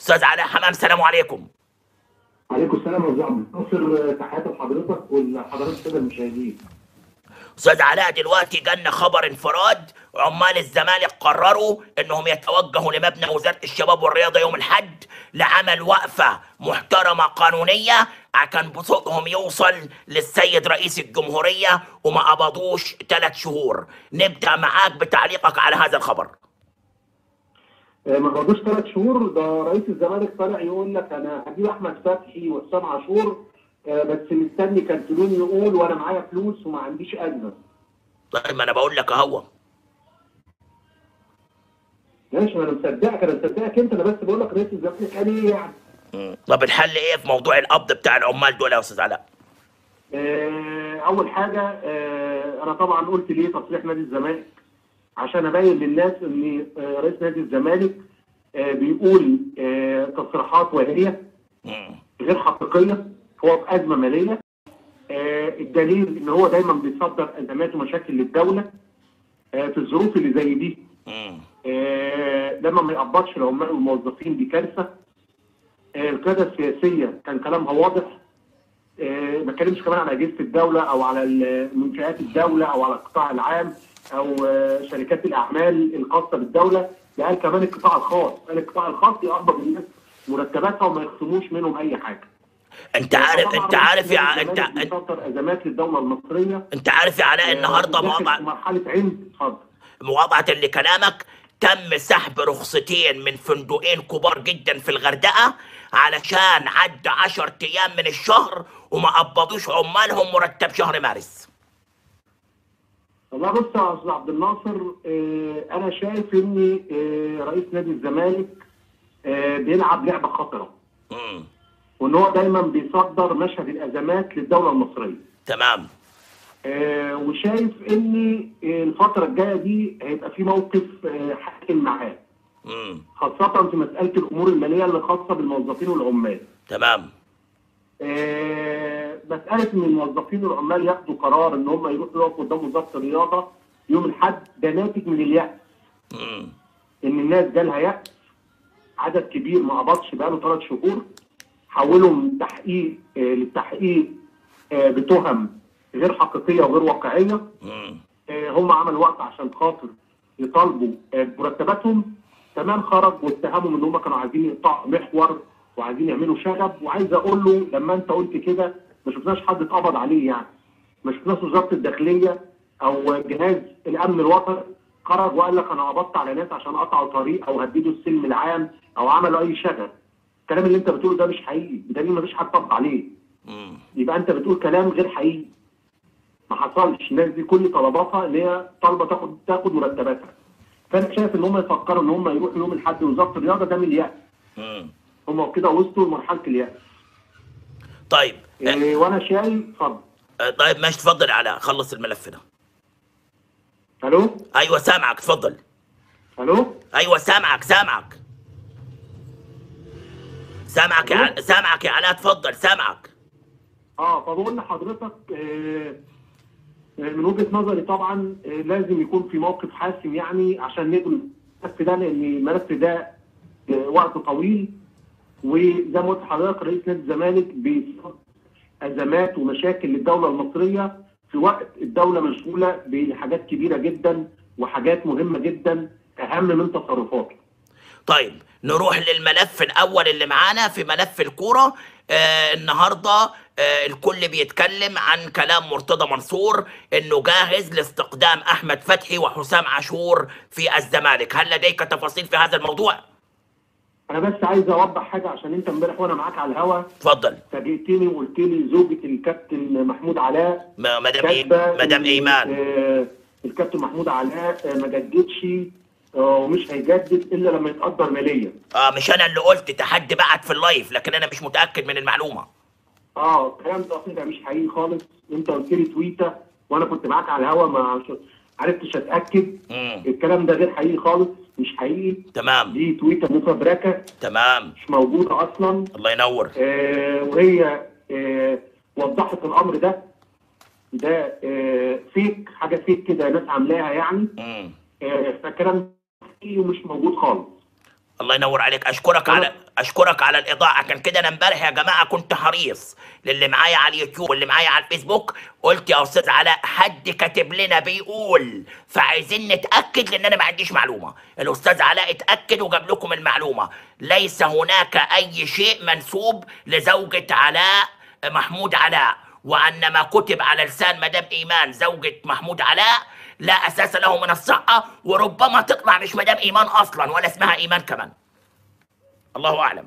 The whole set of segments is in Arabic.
أستاذ علاء حمام سلام عليكم. عليكم السلام يا أستاذ عبد الناصر تحياتي لحضرتك ولحضرات السادة المشاهدين. أستاذ علاء دلوقتي جالنا خبر انفراد. عمال الزمالك قرروا إنهم يتوجهوا لمبنى وزارة الشباب والرياضة يوم الأحد لعمل وقفة محترمة قانونية. عشان بصوتهم يوصل للسيد رئيس الجمهورية وما قبضوش ثلاث شهور. نبدأ معاك بتعليقك على هذا الخبر. ما خدوش ثلاث شهور ده رئيس الزمالك طالع يقول لك أنا هجيب أحمد فتحي وحسام عاشور آه، بس مستني كانتلون يقول وأنا معايا فلوس وما عنديش أزمة. طيب ما أنا بقول لك أهو. ماشي ما أنا مصدقك أنا مصدقك أنت أنا بس بقول لك رئيس الزمالك قال إيه يعني. طب الحل إيه في موضوع القبض بتاع العمال دول يا أستاذ علاء؟ آه، أول حاجة آه، أنا طبعا قلت ليه تصريح نادي الزمالك؟ عشان أبين للناس إن آه، رئيس نادي الزمالك آه، بيقول آه، تصريحات وهمية. غير حقيقية هو في أزمة مالية. آه، الدليل إن هو دايما بيصدر أزمات ومشاكل للدولة آه، في الظروف اللي زي دي. آه، لما ما يقبضش العمال والموظفين دي كارثة. آه، القيادة السياسية كان كلامها واضح. آه، ما اتكلمش كمان على أجهزة الدولة أو على منشآت الدولة أو على القطاع العام أو آه، شركات الأعمال الخاصة بالدولة. ده قال كمان القطاع الخاص قال القطاع الخاص يقبض الناس مرتباتها وما يخصموش منهم أي حاجة. أنت عارف أنت عارف يا انت بيصدر أزمات للدولة المصرية. أنت عارف يا علاء النهارده داخل مواضع في مرحلة عند. اتفضل. مواضعة اللي كلامك تم سحب رخصتين من فندقين كبار جدا في الغردقة علشان عدى عشر أيام من الشهر وما قبضوش عمالهم مرتب شهر مارس. والله بص يا أستاذ عبد الناصر آه، أنا شايف ان آه، رئيس نادي الزمالك آه، بيلعب لعبة خطرة. مم. وإن هو دايما بيصدر مشهد الأزمات للدولة المصرية. تمام. وشايف ان الفترة الجاية دي هيبقى في موقف حاكم معاه. مم. خاصة في مسألة الأمور المالية اللي خاصة بالموظفين والعمال. تمام. آه، مساله ان الموظفين والعمال ياخدوا قرار إن هم يروحوا يقفوا قدام وزارة الرياضة يوم الأحد ده ناتج من اليأس. إن الناس جالها يأس. عدد كبير ما قبضش بقاله ثلاث شهور. حولوا من تحقيق آه، للتحقيق آه، بتهم غير حقيقية وغير واقعية. آه، هم عملوا وقت عشان خاطر يطالبوا آه، مرتباتهم. تمام خرج واتهمهم إن هم كانوا عايزين يقطعوا محور وعايزين يعملوا شغب. وعايز أقول له لما أنت قلت كده ما شفناش حد اتقبض عليه يعني. ما شفناش وزارة الداخلية أو جهاز الأمن الوطني خرج وقال لك أنا قبضت على ناس عشان قطعوا طريق أو هددوا السلم العام أو عملوا أي شغب الكلام اللي أنت بتقوله ده مش حقيقي. بدليل ما فيش حد طبق عليه. يبقى أنت بتقول كلام غير حقيقي. ما حصلش. الناس دي كل طلباتها ان هي طالبة تاخد تاخد مرتباتها. فأنا شايف إن هم يفكروا إن هم يروحوا يوم الأحد وزاره الرياضة ده من اليأس. هم كده وصلوا لمرحله اليأس. طيب إيه. وأنا شايف اتفضل. آه، طيب ماشي تفضل يا علاء خلص الملف ده ألو؟ أيوه سامعك تفضل. ألو؟ أيوه سامعك سامعك. سامعك يا سامعك يا علاء تفضل سامعك. آه فبقول لحضرتك آه، آه، من وجهة نظري طبعا آه، لازم يكون في موقف حاسم يعني عشان نقبل الملف ده لأن الملف ده آه، وقت طويل. وزي ما قلت لحضرتك رئيس نادي الزمالك بيصاب أزمات ومشاكل للدولة المصرية في وقت الدولة مشغولة بحاجات كبيرة جدا وحاجات مهمة جدا أهم من تصرفاته. طيب نروح للملف الأول اللي معانا في ملف الكورة. آه النهارده آه الكل بيتكلم عن كلام مرتضى منصور إنه جاهز لاستقدام أحمد فتحي وحسام عاشور في الزمالك. هل لديك تفاصيل في هذا الموضوع؟ أنا بس عايز أوضح حاجة عشان أنت امبارح وأنا معاك على الهوا. اتفضل. فاجئتني وقلت لي زوجة الكابتن محمود علاء. مدام. كاتبة مدام إيمان. آه، الكابتن محمود علاء آه، ما جددش آه، ومش هيجدد إلا لما يتقدر ماليا. آه مش أنا اللي قلت تحدي بعت في اللايف لكن أنا مش متأكد من المعلومة. آه الكلام ده طلع مش حقيقي خالص. أنت قلت لي تويته وأنا كنت معاك على الهوا ما عرفتش اتاكد مم. الكلام ده غير حقيقي خالص مش حقيقي. تمام. دي تويتة مفبركه تمام. مش موجودة أصلا. الله ينور. آه وهي آه وضحت الأمر ده. ده آه فيك حاجة فيك كده ناس عاملاها يعني. آه فالكلام ده حقيقي ومش موجود خالص. الله ينور عليك. أشكرك على أشكرك على الإضاءة. كان كده أنا امبارح يا جماعة كنت حريص. للي معايا على اليوتيوب واللي معايا على الفيسبوك قلت يا أستاذ علاء حد كاتب لنا بيقول. فعايزين نتأكد لأن أنا ما عنديش معلومة. الأستاذ علاء اتأكد وجاب لكم المعلومة. ليس هناك أي شيء منسوب لزوجة علاء محمود علاء. وأن ما كتب على لسان مدام إيمان زوجة محمود علاء لا أساس له من الصحة وربما تطلع مش مدام إيمان أصلا ولا اسمها إيمان كمان. الله أعلم.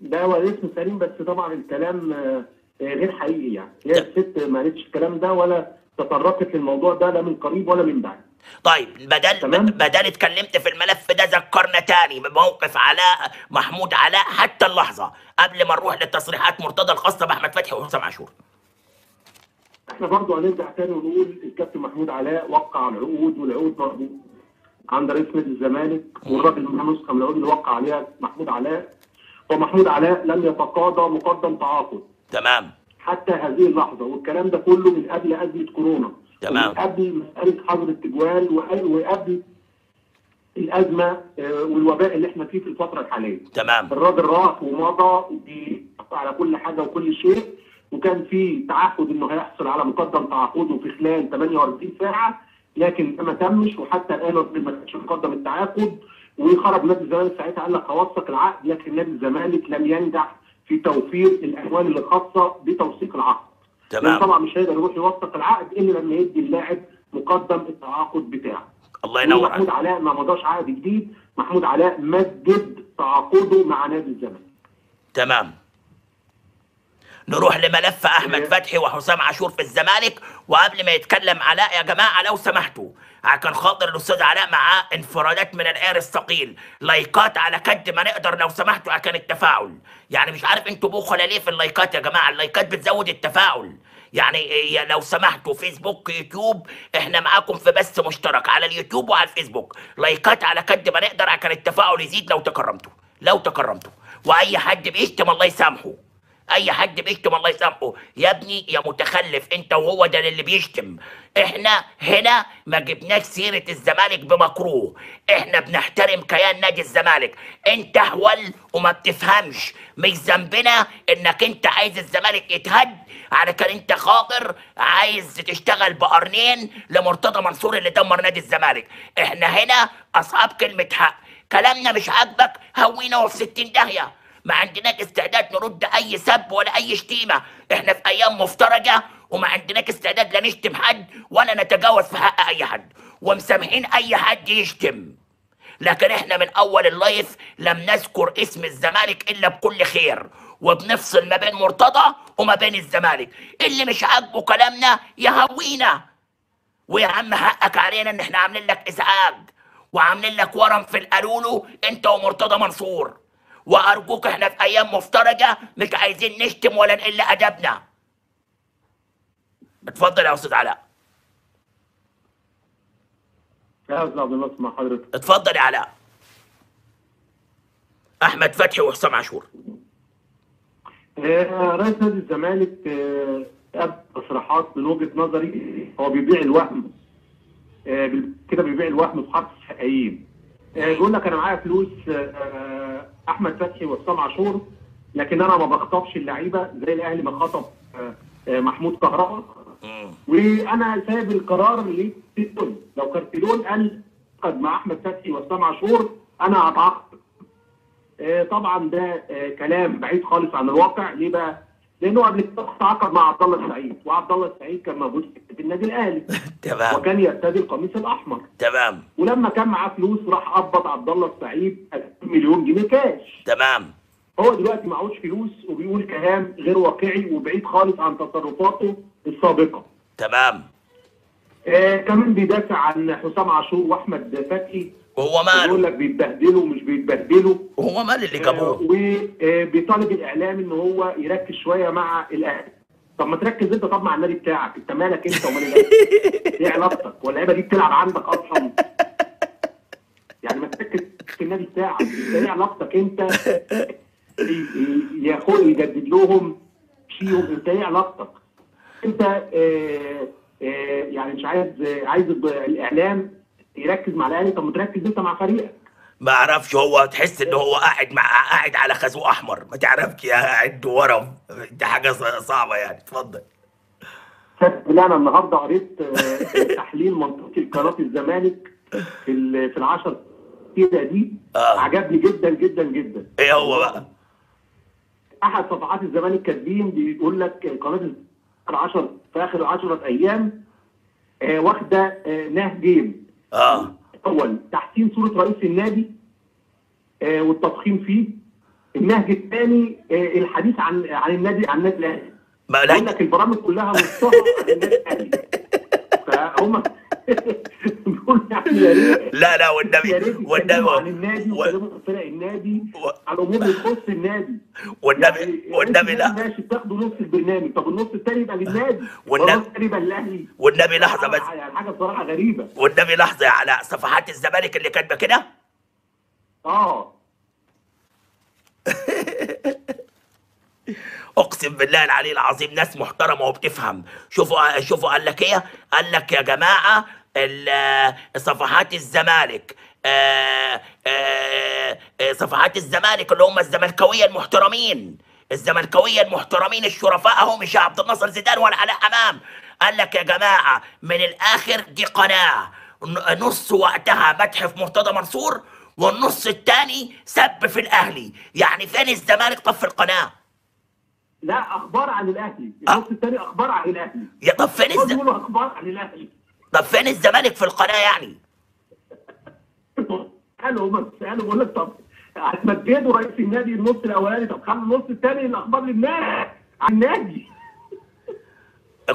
ده هو الاسم سليم بس طبعا الكلام آه، غير حقيقي يعني. هي الست ما قالتش الكلام ده ولا تطرقت للموضوع ده لا من قريب ولا من بعيد طيب بدل تمام. بدل اتكلمت في الملف ده ذكرنا تاني بموقف علاء محمود علاء حتى اللحظة قبل ما نروح للتصريحات مرتضى الخاصه بأحمد فتحي وحسام عاشور. إحنا برضو هنرجع تاني ونقول الكابتن محمود علاء وقع العقود والعقود برضو. عند رئيس نادي الزمالك والراجل اللي معاه نسخة من العقود اللي وقع عليها محمود علاء. ومحمود علاء لم يتقاضى مقدم تعاقد. تمام. حتى هذه اللحظة والكلام ده كله من قبل أزمة كورونا. تمام. ومن قبل مسألة حظر التجوال وقبل- الأزمة آه، والوباء اللي إحنا فيه في الفترة الحالية. تمام. الراجل راح ومضى على كل حاجة وكل شيء. وكان في تعهد إنه هيحصل على مقدم تعاقده في خلال 48 ساعة لكن ما تمش وحتى الان ما كانش مقدم التعاقد وخرج نادي الزمالك ساعتها قال لك هوثق العقد لكن نادي الزمالك لم ينجح في توفير الاموال اللي خاصة بتوثيق العقد. تمام طبعا مش هيقدر يروح يوثق العقد إلا لما يدي اللاعب مقدم التعاقد بتاعه. الله ينور محمود عليك علاء ما مضاش عقد جديد محمود علاء مجد تعاقده مع نادي الزمالك تمام نروح لملف أحمد إيه. فتحي وحسام عاشور في الزمالك وقبل ما يتكلم علاء يا جماعة لو سمحتوا عشان خاطر الأستاذ علاء معاه انفرادات من العيار الثقيل لايكات على قد ما نقدر لو سمحتوا عشان التفاعل. يعني مش عارف أنتوا بخله ليه في اللايكات يا جماعة اللايكات بتزود التفاعل. يعني إيه لو سمحتوا فيسبوك يوتيوب إحنا معاكم في بث مشترك على اليوتيوب وعلى الفيسبوك. لايكات على قد ما نقدر عشان التفاعل يزيد لو تكرمتوا لو تكرمتوا. وأي حد بيشتم الله يسامحه. أي حد بيشتم الله يسامحه. يا ابني يا متخلف. أنت وهو ده اللي بيشتم. إحنا هنا ما جبناش سيرة الزمالك بمكروه. إحنا بنحترم كيان نادي الزمالك. أنت هول وما بتفهمش. مش ذنبنا إنك أنت عايز الزمالك يتهد على كان أنت خاطر عايز تشتغل بقرنين لمرتضى منصور اللي دمر نادي الزمالك. إحنا هنا أصحاب كلمة حق. كلامنا مش عاجبك هوينا في 60 داهية. ما عندناش استعداد نرد أي سب ولا أي شتيمة. إحنا في أيام مفترجة وما عندناش استعداد لا نشتم حد ولا نتجاوز في حق أي حد. ومسامحين أي حد يشتم. لكن إحنا من أول اللايف لم نذكر اسم الزمالك إلا بكل خير. وبنفصل ما بين مرتضى وما بين الزمالك. اللي مش عاجبه كلامنا يهوينا. ويا عم حقك علينا إن إحنا عاملين لك إزعاج. وعاملين لك ورم في القالولو أنت ومرتضى منصور. وأرجوك إحنا في أيام مفترجة مش عايزين نشتم ولا نقل أدبنا. اتفضل يا أستاذ علاء. يا أستاذ عبد الناصر مع حضرتك. اتفضل يا علاء. أحمد فتحي وحسام عاشور. آه، رئيس نادي الزمالك آه، قبل تصريحات من وجهة نظري. هو بيبيع الوهم آه، كده بيبيع الوهم في حق الحقيقيين آه، بيقول لك أنا معايا فلوس أحمد فتحي وحسام عاشور لكن أنا ما بخطبش اللعيبة زي الأهلي ما خطب آه، آه، محمود كهربا. وأنا سايب القرار لتيلون لو كان تيلون قال قد مع أحمد فتحي وسام عاشور أنا هتعاقد آه، طبعا ده كلام بعيد خالص عن الواقع ليه بقى؟ لأنه قبل كده تعاقد مع عبد الله السعيد وعبد الله السعيد كان موجود في النادي الأهلي. تمام. وكان يرتدي القميص الأحمر. تمام. ولما كان معاه فلوس راح قبض عبد الله السعيد 2000 مليون جنيه كاش. تمام. هو دلوقتي معهوش فلوس وبيقول كلام غير واقعي وبعيد خالص عن تصرفاته السابقة. تمام. آه كمان بيدافع عن حسام عاشور وأحمد فتحي وهو بيقول ماله لك بيتبهدلوا ومش بيتبهدلوا. وهو مال اللي آه جابوه. وبيطالب الإعلام إن هو يركز شوية مع الأهلي. طب ما تركز أنت طب مع النادي بتاعك. أنت مالك أنت ومال الأهلي؟ إيه علاقتك. واللعيبة دي بتلعب عندك أصلا. يعني ما تركز في النادي بتاعك. أنت إيه علاقتك أنت؟ ياخد يجدد لهم شيهم. أنت إيه علاقتك؟ أنت آه آه يعني مش عايز آه عايز الإعلام يركز مع الأهلي؟ طب ما تركز أنت مع فريقك. ما أعرفش هو تحس إن هو قاعد مع قاعد على خازوق أحمر. ما تعرفش يا قاعد ورم دي حاجة صعبة يعني. اتفضل. لا أنا النهارده قريت آه، تحليل منطقي لقناة الزمالك في في العشر كده دي. آه. عجبني جدا جدا جدا. إيه هو بقى؟ أحد صفحات الزمالك كاتبين بيقول لك قناة العشر في آخر 10 أيام آه، واخدة آه، نهجين آه. اول تحسين صورة رئيس النادي آه، والتضخيم فيه. النهج الثاني آه، الحديث عن عن النادي عن النادي الأهلي. لا لك البرامج كلها مصطفى عن النادي الأهلي. فهم لا لا يا والنبي يتكلموا عن والنبي النادي و- ويتكلموا عن فرق النادي و- على الأمور اللي تخص النادي. والنبي يعني والنبي لا. ماشي بتاخدوا نص البرنامج. طب النص الثاني يبقى للنادي. والنبي- يبقى للأهلي. والنبي لحظة بس. يعني حاجة بصراحة غريبة. والنبي لحظة على صفحات الزمالك اللي كاتبة كده؟ آه. أقسم بالله العلي العظيم ناس محترمة وبتفهم. شوفوا شوفوا قال لك إيه؟ قال لك يا جماعة صفحات الزمالك. آه، آه، آه، صفحات الزمالك اللي هم الزملكاوية المحترمين. الزملكاوية المحترمين الشرفاء اهو مش عبد الناصر زيدان ولا علاء أمام. قال لك يا جماعة من الآخر دي قناة. نص وقتها مدح في مرتضى منصور والنص الثاني سب في الأهلي. يعني فين الزمالك؟ طب في القناة. لا أخبار عن الأهلي. آه. النص الثاني أخبار عن الأهلي. يا طب فين هو الز... بيقولوا أخبار عن الأهلي. طب فين الزمالك في القناة يعني؟ قالوا هم سالوا بيقول لك طب هتمجدوا رئيس النادي النص الأولاني طب خلوا النص الثاني الأخبار للناس عن النادي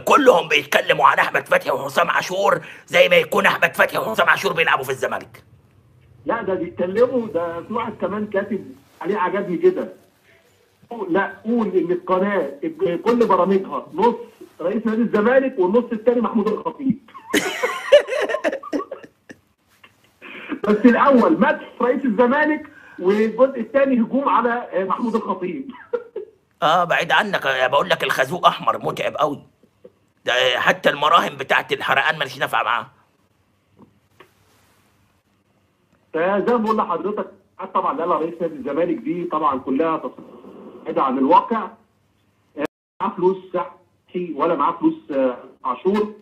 كلهم بيتكلموا عن أحمد فتحي وحسام عاشور زي ما يكون أحمد فتحي وحسام عاشور بيلعبوا في الزمالك. لا ده بيتكلموا ده في واحد كمان كاتب عليه عجبني جدا لا قول إن القناة كل برامجها نص رئيس نادي الزمالك والنص الثاني محمود الخطيب بس الأول مدح رئيس الزمالك والجزء الثاني هجوم على محمود الخطيب آه بعيد عنك بقول لك الخازوق أحمر متعب قوي. ده حتى المراهم بتاعت الحرقان ماليش نافعه معاه. فزي ما بقول لحضرتك طبعا لا لا رئيس نادي الزمالك دي طبعا كلها تصريحات عن الواقع آه، معاه فلوس صحي ولا معاه فلوس آه، عاشور آه،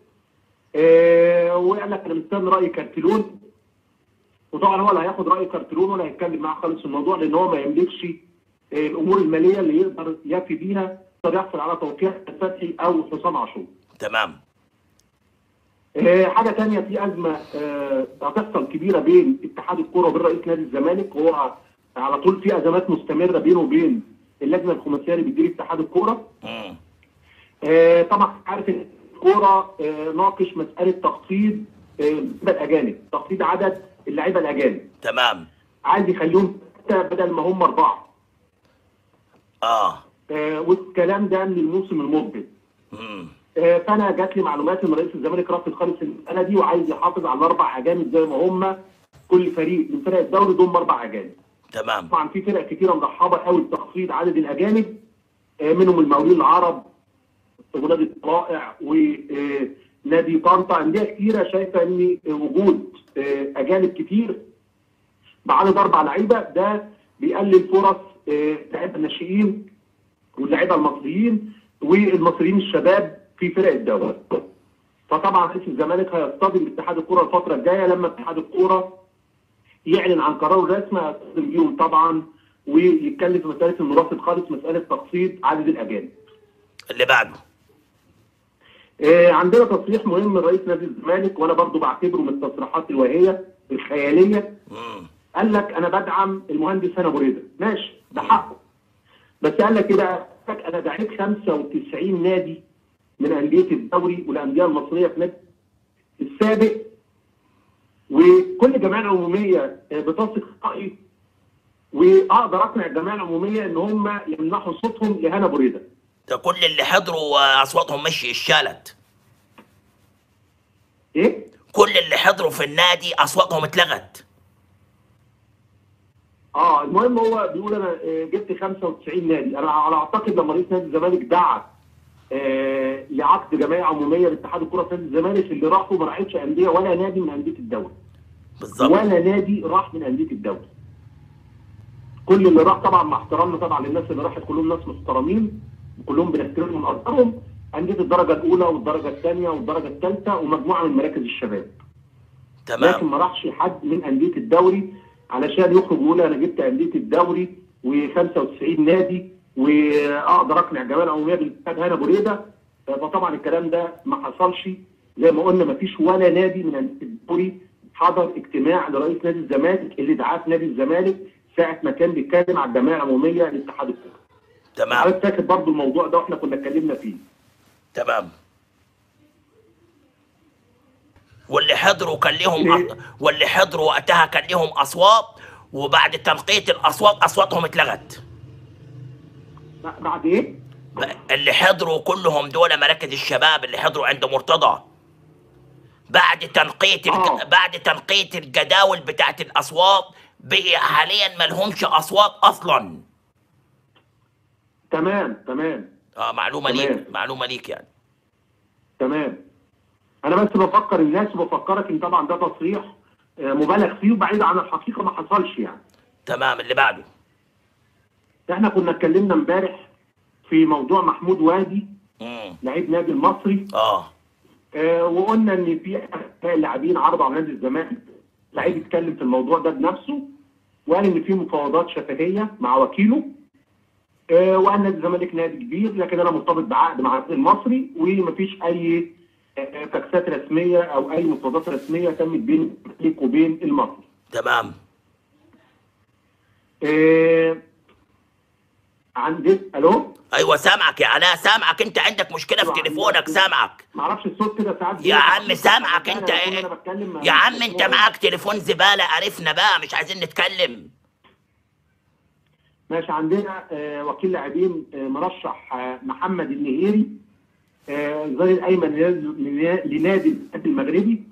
وقال لك أنا مستني رأي كارتلون وطبعا هو لا هياخد رأي كارتلون ولا هيتكلم معاه خالص في الموضوع لأن هو ما يملكش آه، الأمور المالية اللي يقدر يفي بيها يقدر يحصل على توقيع فتحي أو حسام عاشور. تمام. آه، حاجة تانية في أزمة آه، هتحصل كبيرة بين اتحاد الكرة وبين رئيس نادي الزمالك هو على طول في أزمات مستمرة بينه وبين اللجنة الخماسية اللي بتدير اتحاد. آه، طبعا عارف الكرة آه، ناقش مسألة تخفيض اللعيبة الأجانب تخفيض عدد اللعيبة الأجانب تمام. عايز يخليهم بدل ما هم أربعة آه. آه، والكلام ده من الموسم المقبل. آه، فأنا جات لي معلومات ان رئيس الزمالك رافض خالص المساله دي وعايز يحافظ على الأربع أجانب زي ما هم كل فريق من فرق الدوري ضم أربع أجانب. تمام. طبعا في فرق كتيرة مرحبة قوي بتخفيض عدد الأجانب منهم المقاولين العرب ونادي الطلائع ونادي طنطا أندية كتيرة شايفة ان وجود آه، أجانب كتير بعدد أربع لعيبة ده بيقلل فرص آه، لعيبة الناشئين واللعيبة المصريين والمصريين الشباب في فرق الدوري. فطبعا رئيس الزمالك هيصطدم باتحاد الكورة الفترة الجاية لما اتحاد الكورة يعلن عن قراره الرسمي هيصطدم بيهم طبعا ويتكلم في مسألة انه رافض خالص مسألة تخفيض عدد الأجانب. اللي بعده. آه، عندنا تصريح مهم من رئيس نادي الزمالك وأنا برضو بعتبره من التصريحات الواهيه الخيالية. قال لك أنا بدعم المهندس هنا بريدة. ماشي ده حقه. بس قال لك قال لك أنا دعيت 95 نادي من أندية الدوري والأندية المصرية في نادي السابق. وكل جمعية عمومية آه، بتثق رأيي. وأقدر أقنع الجمعية العمومية إن هم يمنحوا صوتهم لهنا بريدة. ده كل اللي حضروا اصواتهم مشي اشتالت. إيه؟ كل اللي حضروا في النادي أصواتهم اتلغت. آه المهم هو بيقول أنا آه، جبت 95 نادي أنا على أعتقد لما رئيس نادي الزمالك دعا آه، لعقد جمعية عمومية لاتحاد الكرة في نادي الزمالك اللي راحوا ما راحتش أندية ولا نادي من أندية الدوري بالظبط ولا نادي راح من أندية الدوري كل اللي راح طبعا مع احترامنا طبعا للناس اللي راحت كلهم ناس محترمين وكلهم بنحترمهم ونقدرهم انديه الدرجة الأولى والدرجة الثانية والدرجة الثالثة ومجموعة من مراكز الشباب. لكن تمام ما راحش حد من أندية الدوري علشان يخرج ويقول أنا جبت أندية الدوري و95 نادي وأقدر أقنع الجمعيه العموميه بالاتحاد هنا بريدة. فطبعا الكلام ده ما حصلش. زي ما قلنا ما فيش ولا نادي من أندية الدوري حضر اجتماع لرئيس نادي الزمالك اللي دعاه نادي الزمالك ساعة ما كان بيتكلم على الجمعيه العمومية لاتحاد الكوره. تمام حضرتك فاكر برضه الموضوع ده وإحنا كنا اتكلمنا فيه. تمام واللي حضروا كان لهم ليه؟ أ... واللي حضروا وقتها كان لهم أصوات وبعد تنقية الأصوات أصواتهم اتلغت بعد إيه؟ اللي حضروا كلهم دول مراكز الشباب اللي حضروا عند مرتضى بعد تنقية الج... آه. بعد تنقية الجداول بتاعت الأصوات بقي حاليا ما لهمش أصوات أصلا تمام تمام. آه معلومة تمام. ليك معلومة ليك يعني. تمام. أنا بس بفكر الناس وبفكرك إن طبعا ده تصريح آه، مبالغ فيه وبعيد عن الحقيقة ما حصلش يعني. تمام اللي بعده. إحنا كنا اتكلمنا امبارح في موضوع محمود وادي امم لعيب نادي المصري. آه. آه وقلنا إن في لاعبين عرضوا على نادي الزمالك. لعيب اتكلم في الموضوع ده بنفسه وقال إن في مفاوضات شفهية مع وكيله. وقال نادي الزمالك نادي كبير لكن أنا مرتبط بعقد مع النادي المصري ومفيش أي آه، فاكسات رسمية أو أي مفاوضات رسمية تمت بين الزمالك وبين المصري. تمام. آه عندك ألو؟ أيوه سامعك يا علاء سامعك. أنت عندك مشكلة في تليفونك سامعك. معرفش الصوت كده ساعات يا عم سامعك أنت أنا إيه يا عم أنت معاك تليفون زبالة عرفنا بقى مش عايزين نتكلم. ماشي. عندنا آه، وكيل لاعبين آه، مرشح آه، محمد النهيري زي الأيمن لنا- لنادي الاتحاد المغربي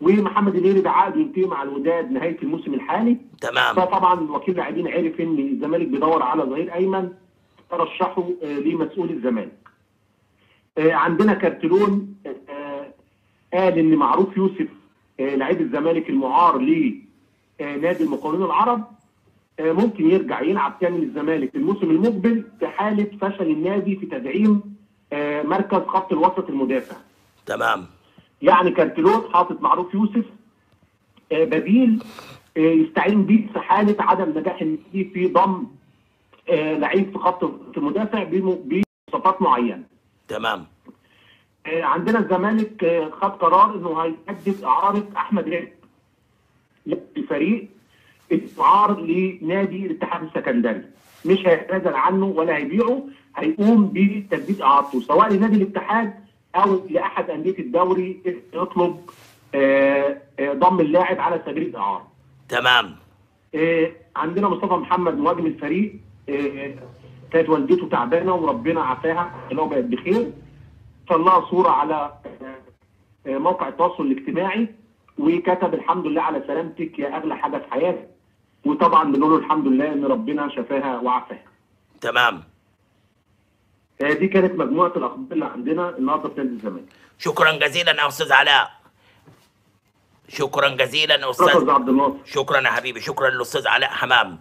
ومحمد النهيري ده عقده ينتهي مع الوداد نهاية الموسم الحالي. تمام. فطبعا وكيل لاعبين عرف إن الزمالك بيدور على ظهير ايمن ترشحه لمسؤول الزمالك. عندنا كارتلون قال إن معروف يوسف لعيب الزمالك المعار لنادي المقاولون العرب. ممكن يرجع يلعب تاني للزمالك الموسم المقبل في حالة فشل النادي في تدعيم آه، مركز خط الوسط المدافع. تمام يعني كارتلون حاطط معروف يوسف آه، بديل آه، يستعين بيه في حالة عدم نجاح النادي في ضم آه، لعيب في خط المدافع بم- بمواصفات معينة. تمام آه، عندنا الزمالك آه، خد قرار إنه هيجدد إعارة أحمد رزق للفريق استعار لنادي الاتحاد السكندري. مش هيتنازل عنه ولا هيبيعه هيقوم بتجديد إعارته سواء لنادي الاتحاد أو لأحد أندية الدوري يطلب آه، آه، ضم اللاعب على سبيل الاعاره. تمام. آه، عندنا مصطفى محمد مهاجم الفريق. كانت والدته تعبانة وربنا عافاها. لو بقت بخير. طلعها صورة على موقع التواصل الاجتماعي وكتب الحمد لله على سلامتك يا أغلى حاجة في حياتي وطبعا بنقول له الحمد لله إن ربنا شفاها وعافاها. تمام آه، دي كانت مجموعة الأخبار اللي عندنا النهارده في نادي الزمالك. شكرا جزيلا يا أستاذ علاء شكرا جزيلا أستاذ عبد الناصر. شكرا يا حبيبي شكرا للأستاذ علاء حمام